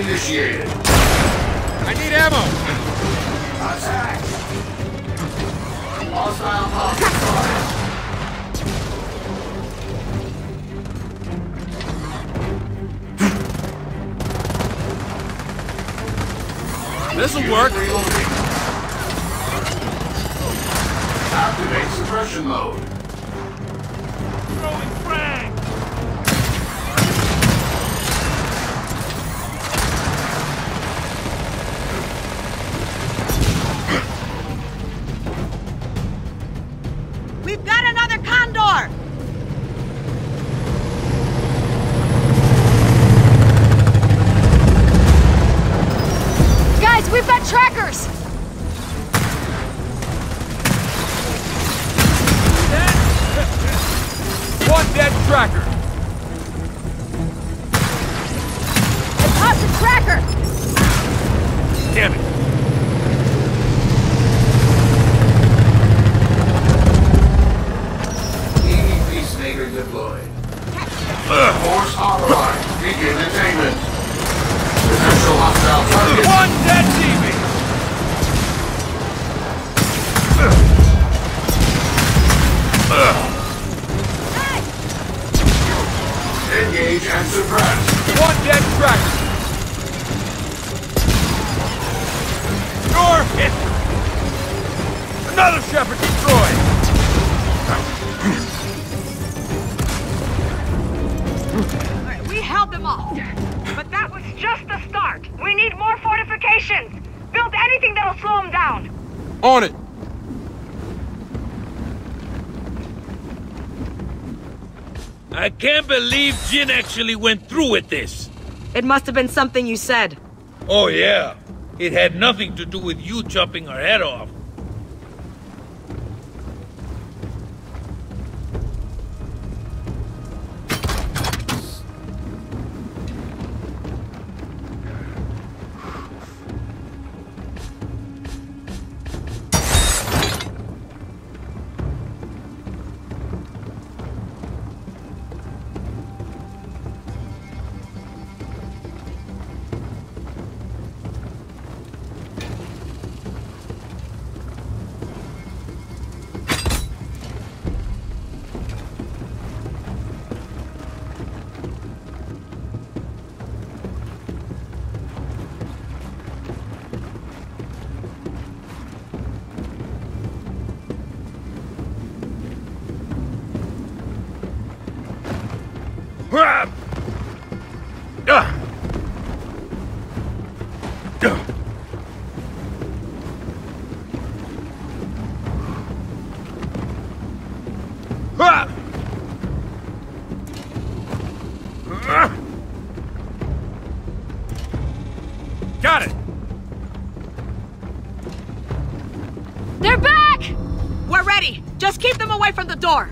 initiated. I need ammo. Attack! Hostile destroyed. This'll work. Activate suppression mode. Another Shepherd destroyed. We held them off. But that was just the start. We need more fortifications. Build anything that'll slow them down. On it. I can't believe Jinn actually went through with this. It must have been something you said. Oh yeah, it had nothing to do with you chopping her head off. Got it. They're back! We're ready. Just keep them away from the door.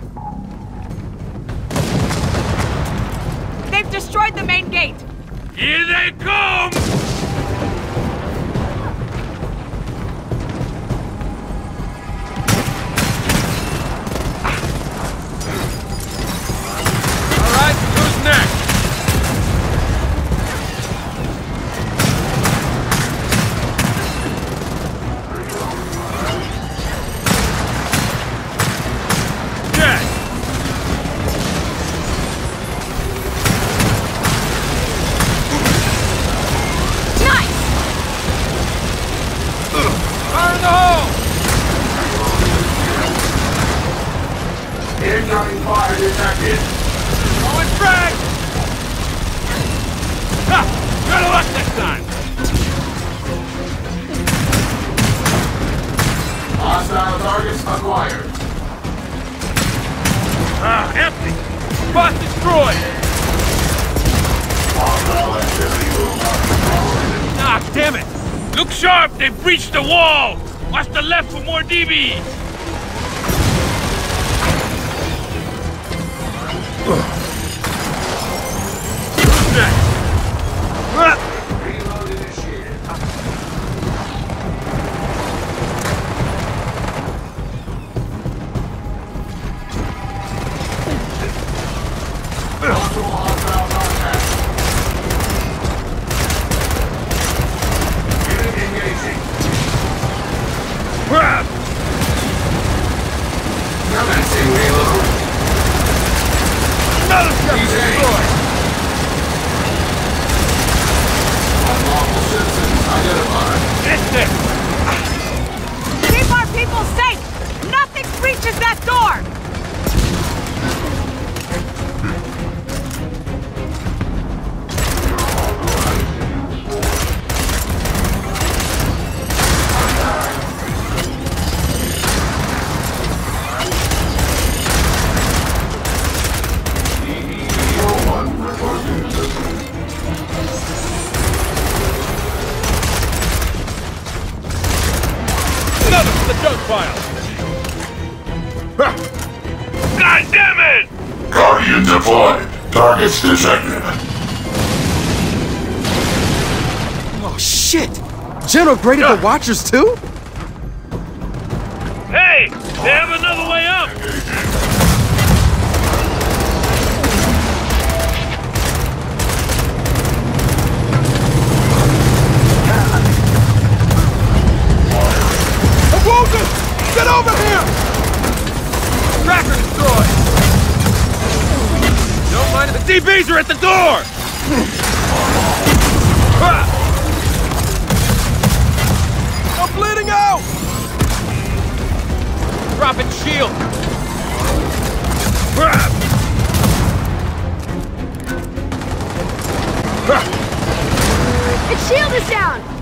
They've destroyed the main gate. Here they come! Sharp! They breached the wall! Watch the left for more DBs! the junk pile! God damn it! Guardian deployed. Targets detected. Oh, shit! General graded uh. the Watchers, too? Hey! They have another way up! Get over here! Tracker destroyed! Don't mind if the DBs are at the door! I'm bleeding out! Dropping shield! Its shield is down!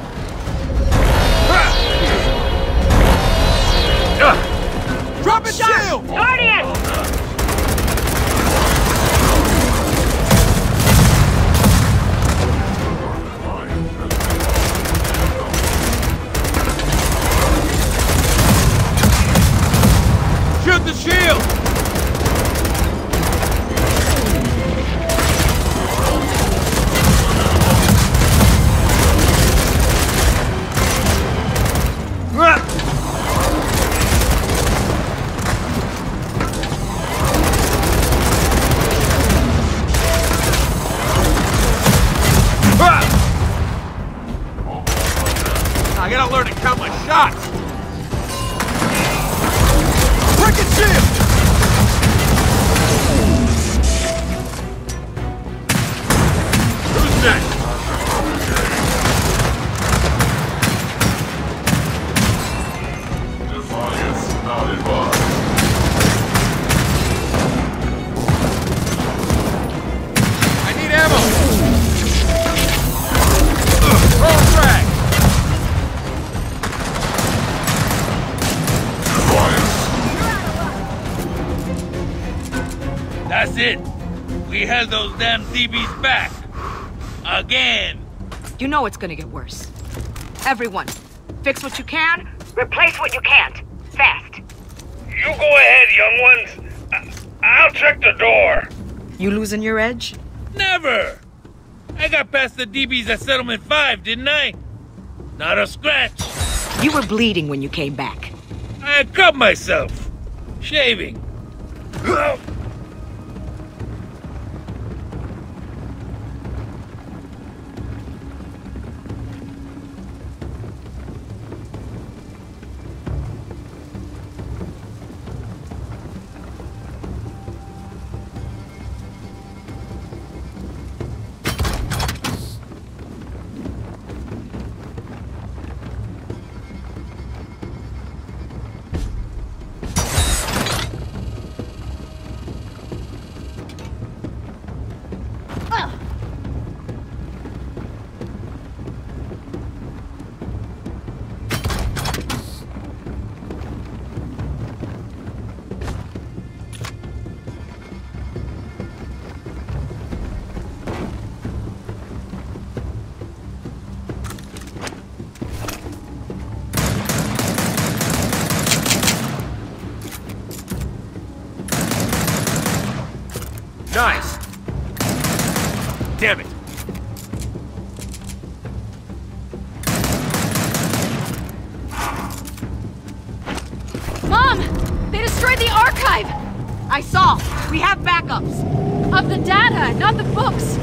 Drop it shield! Guardian! We those damn DBs back! Again! You know it's gonna get worse. Everyone, fix what you can. Replace what you can't. Fast. You go ahead, young ones! I- I'll check the door! You losing your edge? Never! I got past the DBs at Settlement 5, didn't I? Not a scratch! You were bleeding when you came back. I cut myself! Shaving. Damn it! Mom! They destroyed the archive! I saw. We have backups. Of the data, not the books.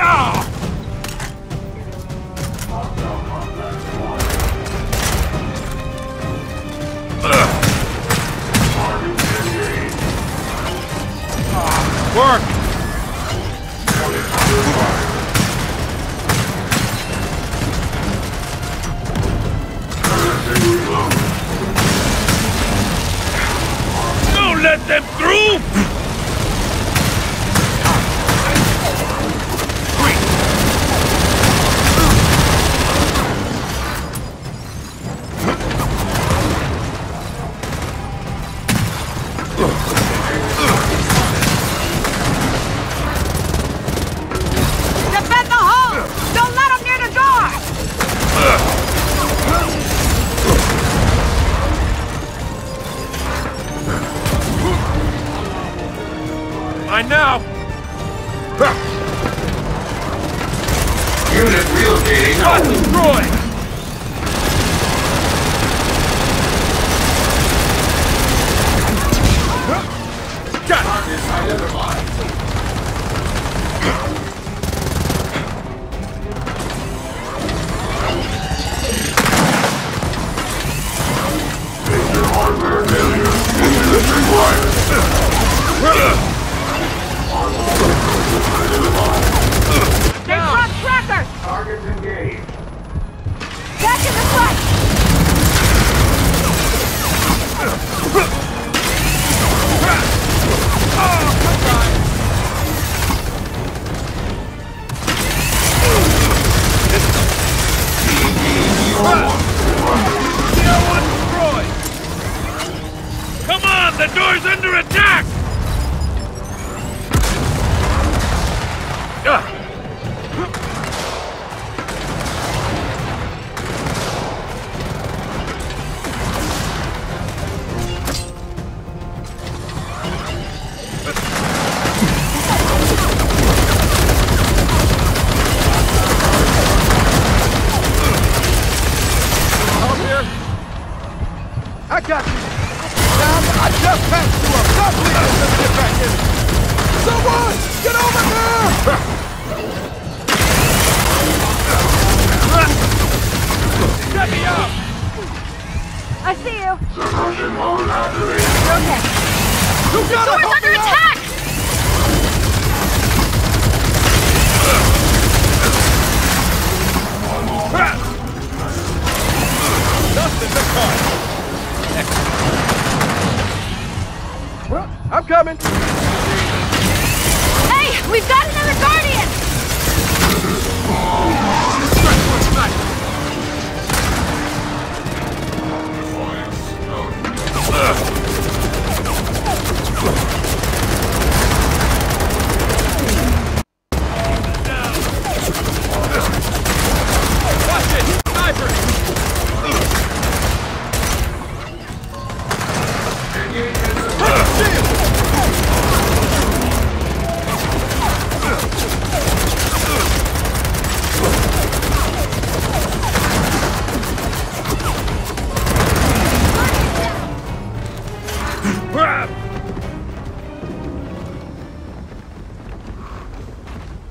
Ah! Okay. You gotta Door's under attack! The! Well, I'm coming. Hey, we've got another Guardian!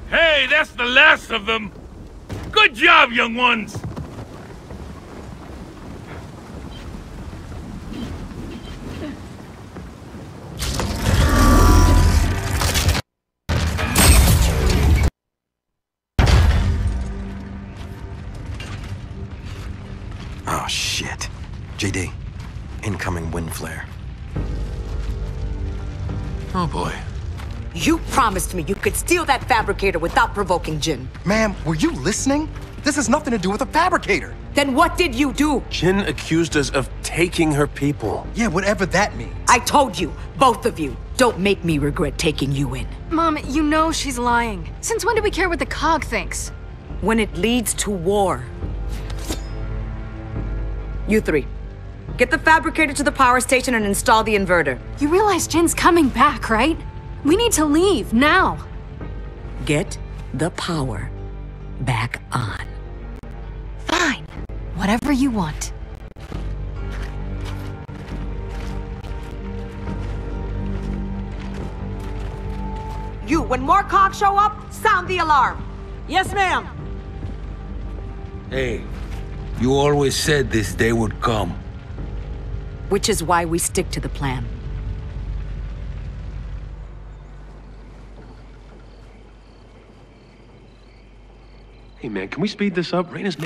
Hey, that's the last of them! Good job, young ones! Me you could steal that fabricator without provoking Jinn. Ma'am, were you listening? This has nothing to do with a fabricator. Then what did you do? Jinn accused us of taking her people. Yeah, whatever that means. I told you, both of you, don't make me regret taking you in. Mom, you know she's lying. Since when do we care what the COG thinks? When it leads to war. You three, get the fabricator to the power station and install the inverter. You realize Jinn's coming back, right? We need to leave, now. Get the power back on. Fine. Whatever you want. You, when more COGs show up, sound the alarm. Yes, ma'am. Hey, you always said this day would come. Which is why we stick to the plan. Hey, man, can we speed this up? Rain Reyna's